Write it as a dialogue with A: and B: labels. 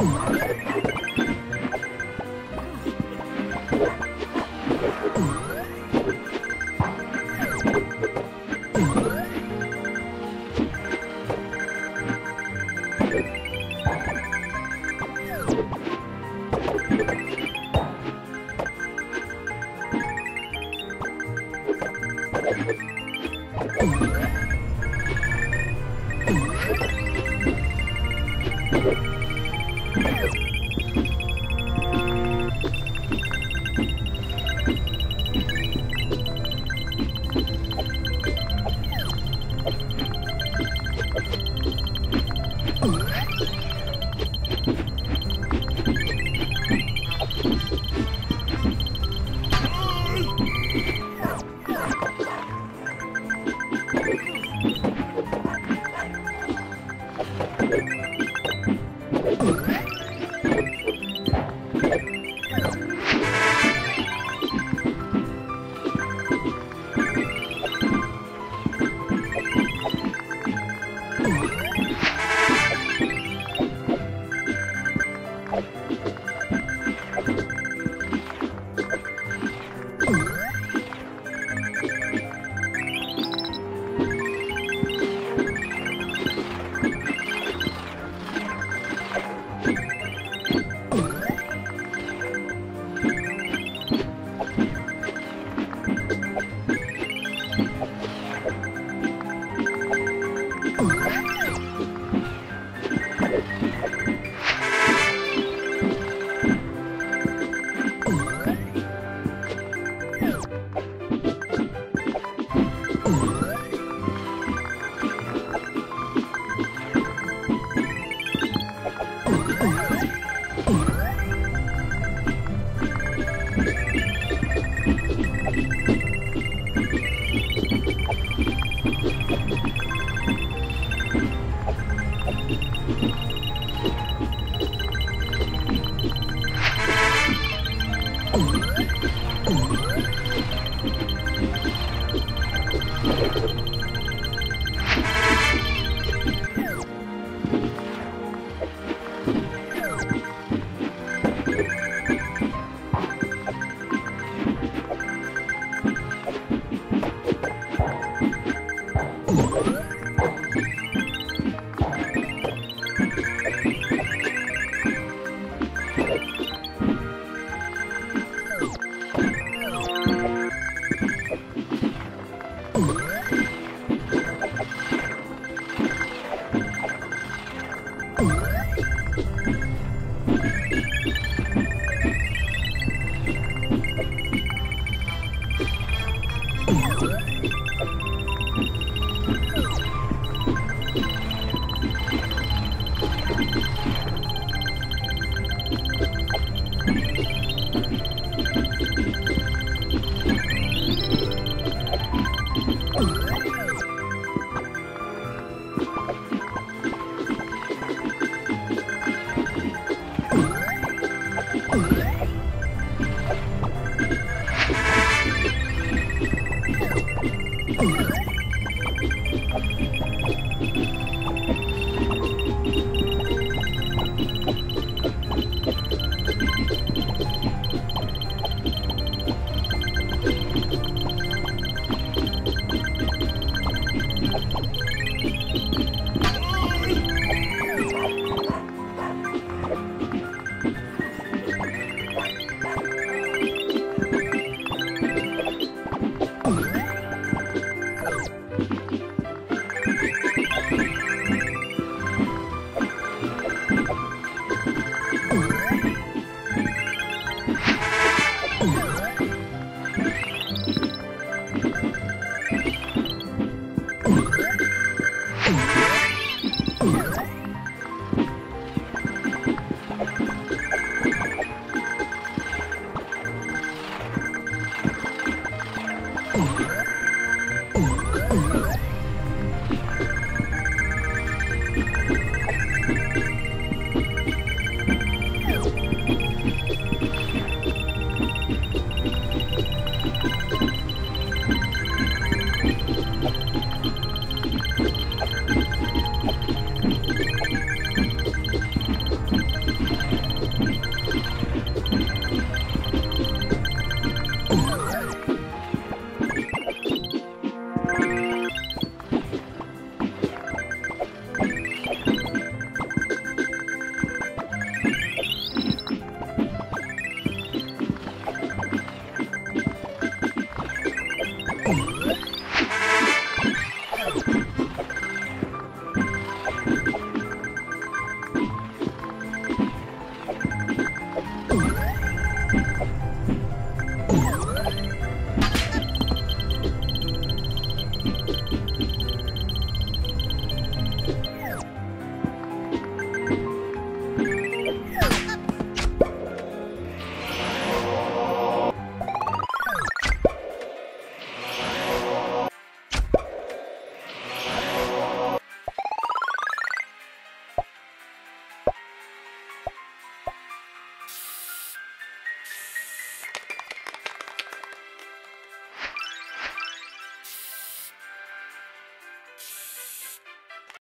A: you
B: Thank you.